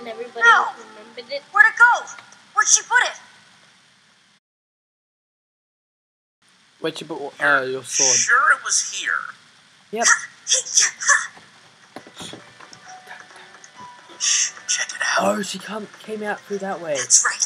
and everybody No. remembered it. Where'd it go? Where'd she put it? Where'd you put uh, your sword? Sure, it was here. Yep. Shh, check it out. Oh, she come came out through that way. That's right.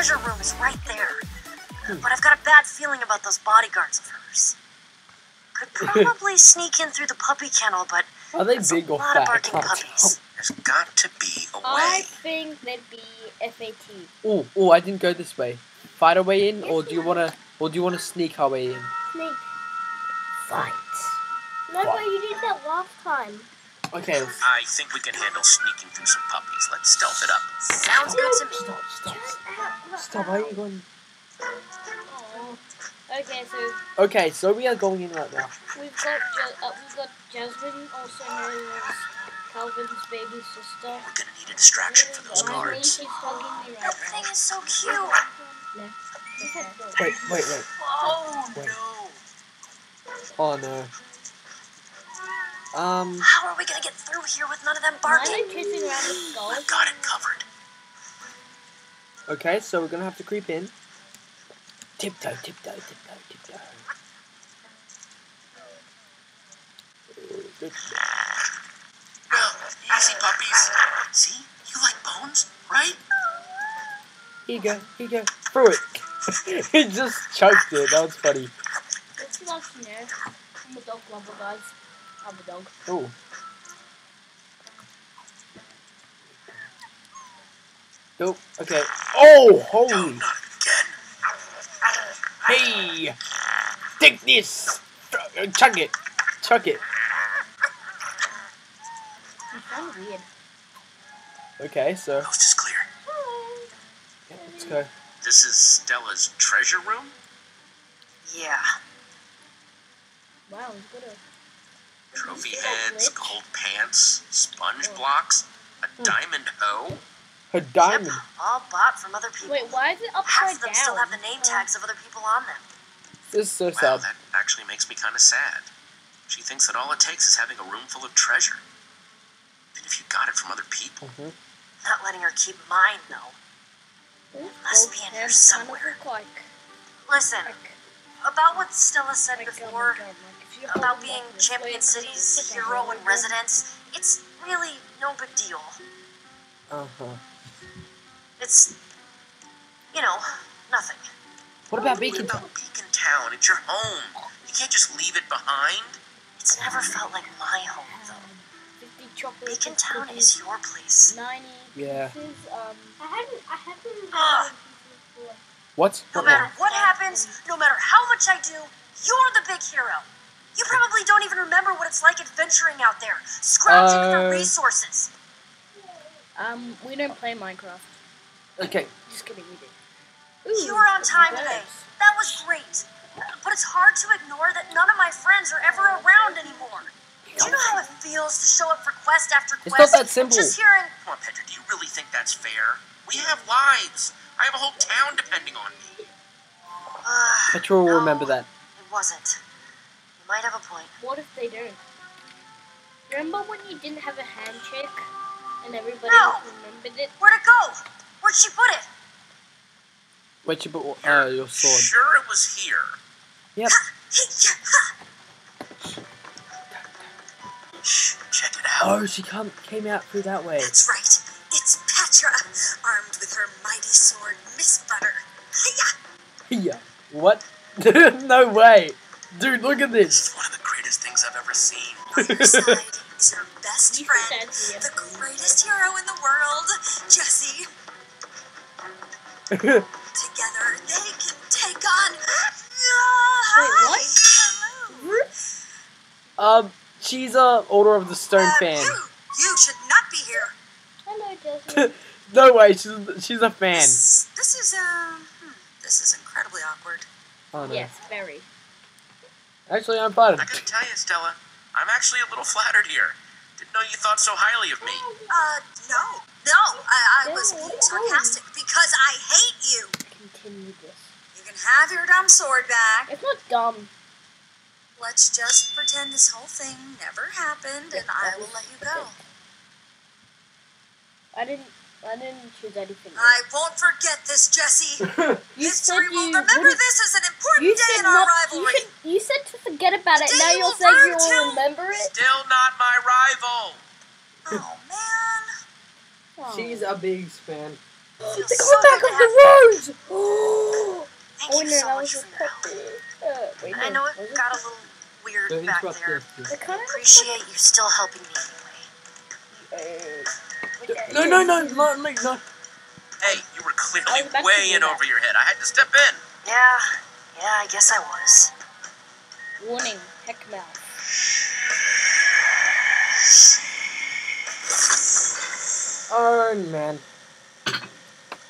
Treasure room is right there. Hmm. But I've got a bad feeling about those bodyguards of hers. Could probably sneak in through the puppy kennel, but Are they there's a big or lot fat? of I barking can't puppies. There's got to be a I way. think they'd be FAT. Oh, oh, I didn't go this way. Fight our way in, or do you wanna, or do you wanna sneak our way in? Snake. Fight. No, but you did that last time. Okay. I think we can handle sneaking through some puppies. Let's stealth it up. Sounds good to me. Stop! Stop! Stop! Why are you going? Oh. Okay, so Okay, so we are going in right now. we've got ja- uh, we've got Jasmine, also known as Calvin's baby sister. We're gonna need a distraction for those guards. niece hugging me right That thing is so cute. now. Wait, wait, wait. Oh Wait. no! Oh no. Um. How are we gonna get through here with none of them Mine barking? are chasing around the skull. I've got it covered. Okay, so we're gonna have to creep in. Tip-toe, tiptoe, tiptoe, tiptoe, tiptoe. Easy puppies. See? You like bones, right? Here you go, here you go. Through it. he just choked it. That was funny. It's nice to know. I'm a dog lover, guys. I'm a dog. Oh. Nope. Okay. Oh, No, holy. Hey! Take this! Uh, Chuck it! Chuck it. You sound weird. Okay, so Coast is clear. yeah, let's go. This is Stella's treasure room? Yeah. Wow, he's got a. Trophy heads, glitch? gold pants, sponge Oh. blocks, a Hmm. diamond hoe. Her diamond. Yep, all bought from other people. Wait, why is it Half upside of them down? still have the name tags of other people on them. This is so Wow, sad. that actually makes me kind of sad. She thinks that all it takes is having a room full of treasure. And if you got it from other people, hmm Not letting her keep mine, though. It Must be in here pants kind of somewhere. look Like, Listen, like, about what Stella said like, oh my before God, like, about being them this way, Champion it's City's hero in hologram. residence, it's really no big deal. Uh huh. It's, you know, nothing. What about Beacon Town? about Beacon Town? It's your home. You can't just leave it behind. It's never felt like my home, though. Beacon Town is your place. 90 Yeah. pieces, um, I haven't, I haven't Ah. before. What? No matter what happens, no matter how much I do, you're the big hero. You probably don't even remember what it's like adventuring out there, scrounging Uh, for resources. Um, we don't play Minecraft. Okay. Just kidding, we did. You were on time today. That was great. But it's hard to ignore that none of my friends are ever around anymore. Do you know how it feels to show up for quest after quest? It's quest? not that simple. Just hearing, Come on, Petra, do you really think that's fair? We have lives. I have a whole town depending on me. Uh, Petra will No. remember that. it wasn't. You might have a point. What if they don't? Remember when you didn't have a handshake and everybody No. remembered it? Where'd it go? Where'd she put it? Where'd you put uh, your sword? Sure, it was here. Yep. Shh, check it out. Oh, she come came out through that way. That's right. It's Petra, armed with her mighty sword, Miss Butter. Hiya! Yeah. What? no way. Dude, look at this. It's one of the greatest things I've ever seen. By her side is her best friend, said the greatest hero in the world, Jesse. Together, they can take on. what? Um, she's a Order of the Stone Uh, fan. You, you should not be here. Hello, Jasmine. no way, she's she's a fan. This, this is um, this is incredibly awkward. Oh no. yes, very. Actually, I'm flattered. I gotta tell you, Stella, I'm actually a little flattered here. Didn't didn't know you thought so highly of me. Uh, no. No, I, I was No, being no. sarcastic because I hate you. Continue this. You can have your dumb sword back. It's not dumb. Let's just pretend this whole thing never happened and I will let you go. I didn't. I didn't choose anything. I won't forget this, Jesse. you History said will you remember wouldn't- this as an important You day in our not. You, rivalry. you said to forget about it. Now you you're will saying learn you to- will remember it. Still not my rival. Oh man. Oh. She's a Bigs fan. Feels They're so coming back good on the roads. Oh, Thank oh you no, so that much was a for your Uh, wait, I know was it got a little weird back there. this. It kind of Appreciate you still helping me anyway. No, no, no, no, no, no. Hey, you were clearly was about to way in that. over your head. I had to step in. Yeah, yeah, I guess I was. Warning, heck mouth. Oh man.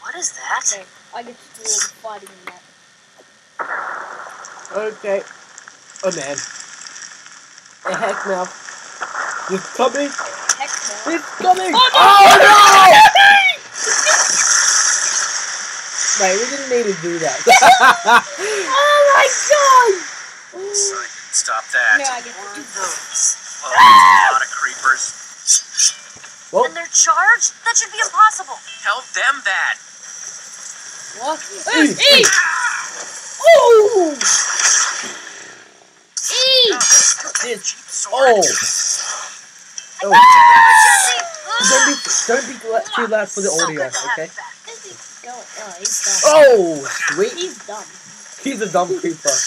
What is that? Okay, I get to do all the fighting in that. Okay. Oh man. A heck mouth. He's coming. Heck mouth. He's coming. Oh, no! Oh, no! Wait, we didn't need to do that. Oh my god! Sorry, stop that. No, I get to do those. Oh, there's a lot of creepers. well, And they're charged? That should be impossible. Tell them that. What? Eee. Eee! oh, Eee! this. Cheap. Oh, oh. Jesse! Don't be, don't be la- too loud for the So audio, good to have okay? you back. This is going. Oh, he's dumb. Oh, sweet. He's dumb. He's a dumb creeper.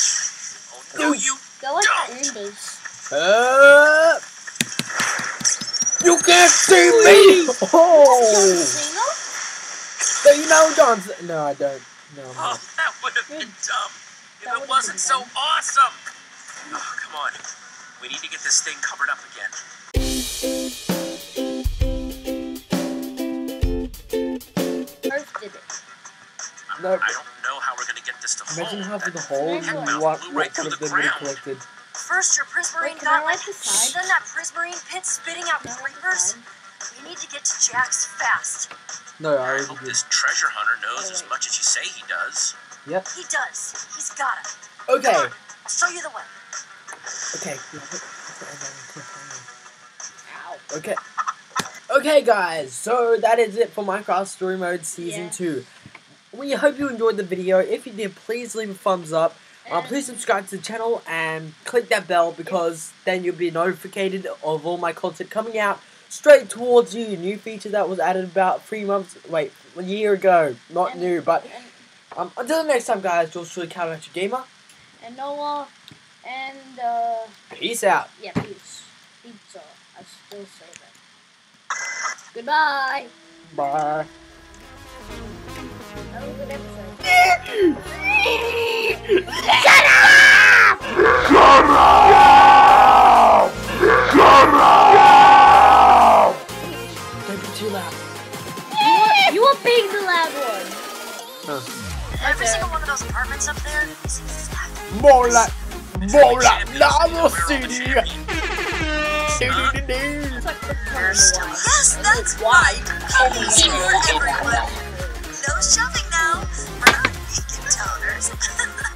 Oh, no, you Go like Don't. Umbers. Uh, you can't see me. Oh, Cena? so you know John. C- No, I don't. No. Oh, that would have been dumb if That it wasn't so awesome. Oh, come on. We need to get this thing covered up again. No. I don't know how we're gonna get this to Imagine hold. having the That hole. Heck and mouth What? What right through would have the been really ground. collected? First, your prismarine Wait, can got light like, the sign? then that prismarine pit spitting out Can I light the creepers. We need to get to Jax fast. No, I I hope did. this treasure hunter knows Oh, as much as you say he does. Yep. He does. He's got it. Okay. Come on, I'll show you the way. Okay. Okay. Okay, guys. So that is it for Minecraft Story Mode Season Yeah. Two. We hope you enjoyed the video. If you did, please leave a thumbs up. Uh, please subscribe to the channel and click that bell because then you'll be notified of all my content coming out straight towards you. New feature that was added about three months, wait, a year ago. Not And- new, but um, until the next time, guys. George Truly, Counteract Gamer. and Noah. And, uh, Peace out. yeah, peace. Pizza. I still say that. Goodbye. Bye. That was a good episode. Don't be too loud. You are, you being the loud one. Every Okay. single one of those apartments up there is exactly More like, more like Champions Lava need to wear all the City. Yes, that's why. right. Oh my Peace everyone. No shoving now.